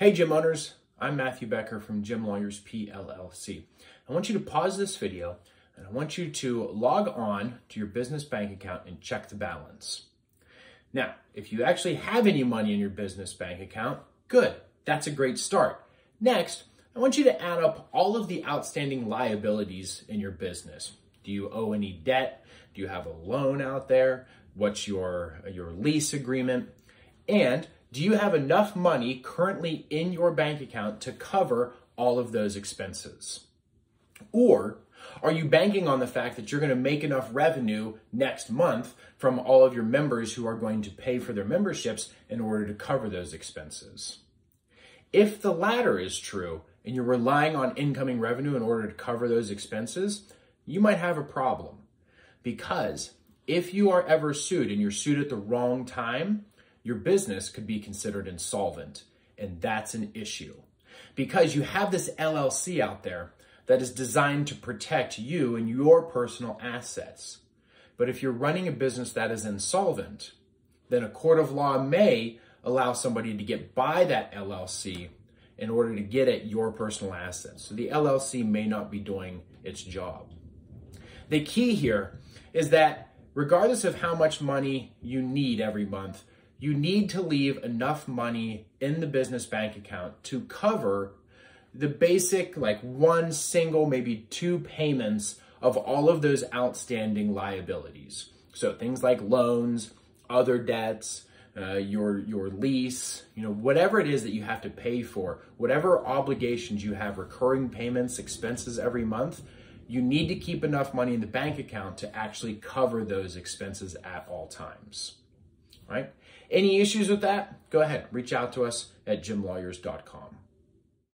Hey, gym owners. I'm Matthew Becker from Gym Lawyers PLLC. I want you to pause this video and I want you to log on to your business bank account and check the balance. Now, if you actually have any money in your business bank account, good. That's a great start. Next, I want you to add up all of the outstanding liabilities in your business. Do you owe any debt? Do you have a loan out there? What's your, your lease agreement? And do you have enough money currently in your bank account to cover all of those expenses? Or are you banking on the fact that you're going to make enough revenue next month from all of your members who are going to pay for their memberships in order to cover those expenses? If the latter is true and you're relying on incoming revenue in order to cover those expenses, you might have a problem. Because if you are ever sued and you're sued at the wrong time, your business could be considered insolvent. And that's an issue. Because you have this LLC out there that is designed to protect you and your personal assets. But if you're running a business that is insolvent, then a court of law may allow somebody to get by that LLC in order to get at your personal assets. So the LLC may not be doing its job. The key here is that regardless of how much money you need every month, you need to leave enough money in the business bank account to cover the basic, like one single, maybe two payments of all of those outstanding liabilities. So things like loans, other debts, uh, your your lease, you know, whatever it is that you have to pay for, whatever obligations you have, recurring payments, expenses every month, you need to keep enough money in the bank account to actually cover those expenses at all times. Right? Any issues with that? Go ahead, reach out to us at gymlawyers.com.